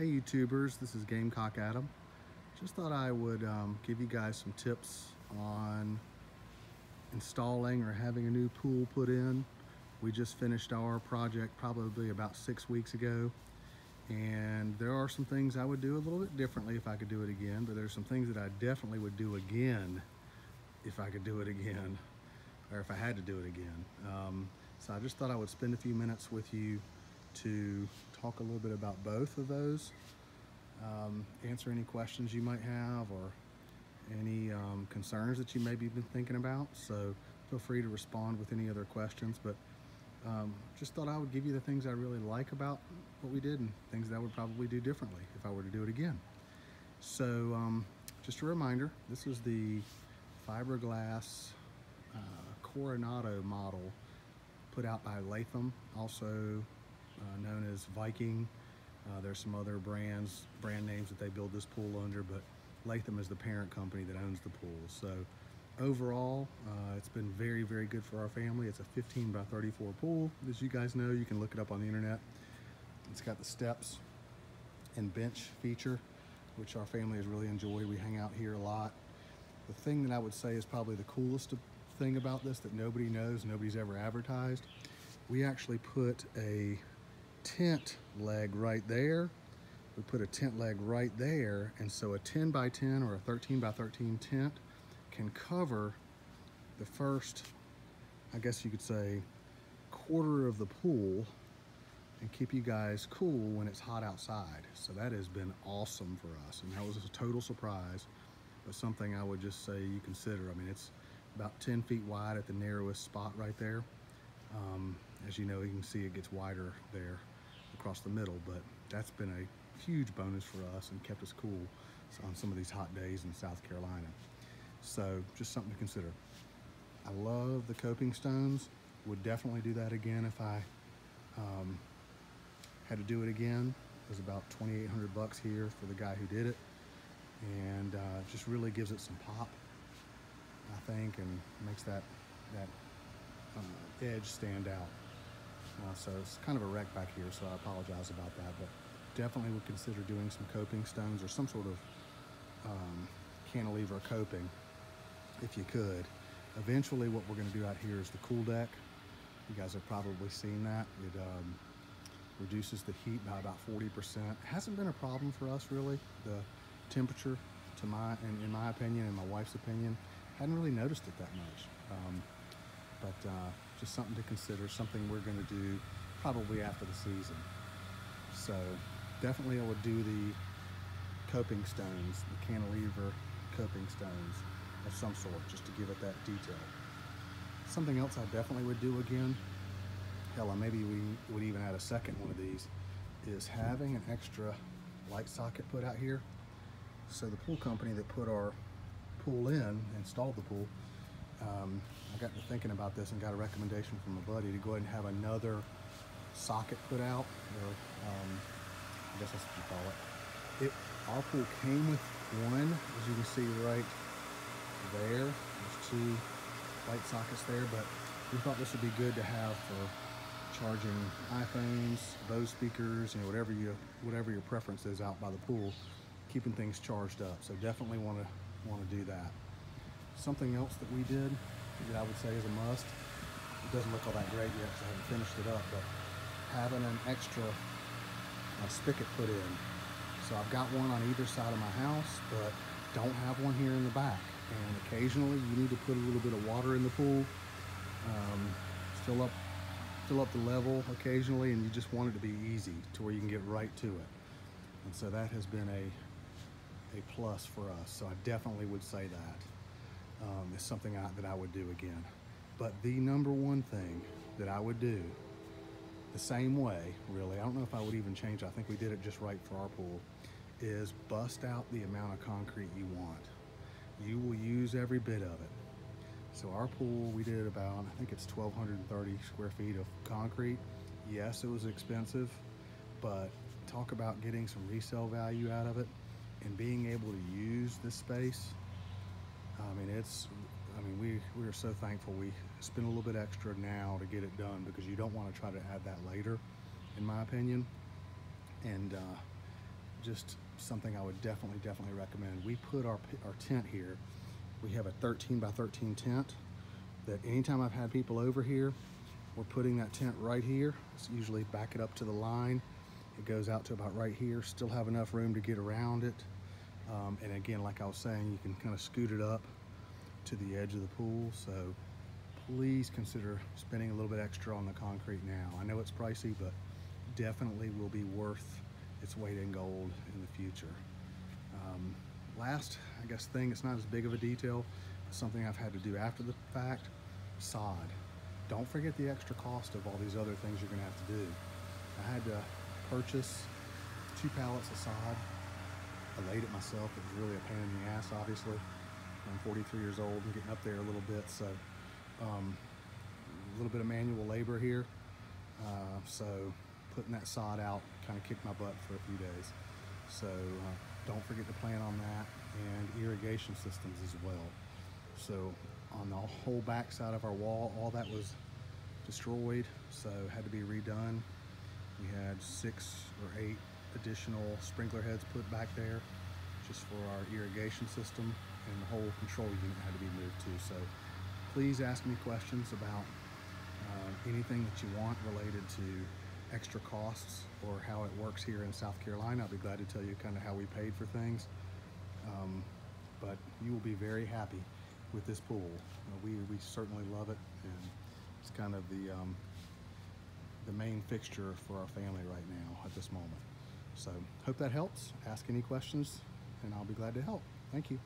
Hey YouTubers, this is Gamecock Adam. Just thought I would um, give you guys some tips on installing or having a new pool put in. We just finished our project probably about six weeks ago and there are some things I would do a little bit differently if I could do it again, but there's some things that I definitely would do again if I could do it again or if I had to do it again. Um, so I just thought I would spend a few minutes with you to talk a little bit about both of those, um, answer any questions you might have or any um, concerns that you maybe been thinking about. So feel free to respond with any other questions, but um, just thought I would give you the things I really like about what we did and things that I would probably do differently if I were to do it again. So um, just a reminder, this is the fiberglass uh, Coronado model put out by Latham, also known as Viking. Uh, there's some other brands, brand names that they build this pool under, but Latham is the parent company that owns the pool. So overall, uh, it's been very, very good for our family. It's a 15 by 34 pool. As you guys know, you can look it up on the internet. It's got the steps and bench feature, which our family has really enjoyed. We hang out here a lot. The thing that I would say is probably the coolest thing about this that nobody knows, nobody's ever advertised. We actually put a tent leg right there. We put a tent leg right there. And so a 10 by 10 or a 13 by 13 tent can cover the first, I guess you could say, quarter of the pool and keep you guys cool when it's hot outside. So that has been awesome for us. And that was a total surprise, but something I would just say you consider. I mean, it's about 10 feet wide at the narrowest spot right there. Um, as you know, you can see it gets wider there across the middle, but that's been a huge bonus for us and kept us cool on some of these hot days in South Carolina. So just something to consider. I love the coping stones. Would definitely do that again if I um, had to do it again. It was about 2,800 bucks here for the guy who did it. And uh, just really gives it some pop, I think, and makes that, that uh, edge stand out. Uh, so it's kind of a wreck back here, so I apologize about that. But definitely would consider doing some coping stones or some sort of um, cantilever coping if you could. Eventually what we're gonna do out here is the cool deck. You guys have probably seen that. It um, reduces the heat by about 40%. Hasn't been a problem for us really. The temperature, to my, in, in my opinion and my wife's opinion, hadn't really noticed it that much. Um, but uh, just something to consider, something we're gonna do probably after the season. So definitely I would do the coping stones, the cantilever coping stones of some sort, just to give it that detail. Something else I definitely would do again, hell, maybe we would even add a second one of these, is having an extra light socket put out here. So the pool company that put our pool in, installed the pool, um, I got to thinking about this and got a recommendation from a buddy to go ahead and have another socket put out, or um, I guess that's what you call it. it. Our pool came with one, as you can see right there. There's two light sockets there, but we thought this would be good to have for charging iPhones, Bose speakers, you know, whatever you whatever your preference is out by the pool, keeping things charged up. So definitely want to want to do that. Something else that we did that I would say is a must. It doesn't look all that great yet because I haven't finished it up, but having an extra uh, spigot put in. So I've got one on either side of my house, but don't have one here in the back and occasionally you need to put a little bit of water in the pool um, fill up fill up the level occasionally and you just want it to be easy to where you can get right to it and so that has been a a plus for us so I definitely would say that um, is something I, that I would do again but the number one thing that I would do the same way really I don't know if I would even change. I think we did it just right for our pool is bust out the amount of concrete you want you will use every bit of it. So our pool, we did about, I think it's 1,230 square feet of concrete. Yes, it was expensive, but talk about getting some resale value out of it and being able to use this space. I mean, it's, I mean, we, we are so thankful we spend a little bit extra now to get it done because you don't want to try to add that later, in my opinion. And uh, just something I would definitely, definitely recommend. We put our, our tent here. We have a 13 by 13 tent that anytime I've had people over here, we're putting that tent right here. It's usually back it up to the line. It goes out to about right here. Still have enough room to get around it. Um, and again, like I was saying, you can kind of scoot it up to the edge of the pool. So please consider spending a little bit extra on the concrete now. I know it's pricey, but definitely will be worth its weight in gold in the future. Um, last, I guess, thing, it's not as big of a detail, but something I've had to do after the fact, sod. Don't forget the extra cost of all these other things you're gonna have to do. I had to purchase two pallets of sod. I laid it myself. It was really a pain in the ass, obviously. I'm 43 years old and getting up there a little bit, so um, a little bit of manual labor here. Uh, so putting that sod out kind of kicked my butt for a few days. So uh, don't forget to plan on that and irrigation systems as well. So on the whole back side of our wall, all that was destroyed, so had to be redone. We had six or eight additional sprinkler heads put back there just for our irrigation system and the whole control unit had to be moved too. So please ask me questions about uh, anything that you want related to extra costs or how it works here in South Carolina. I'll be glad to tell you kind of how we paid for things. Um, but you will be very happy with this pool. Uh, we, we certainly love it and it's kind of the, um, the main fixture for our family right now at this moment. So hope that helps. Ask any questions and I'll be glad to help. Thank you.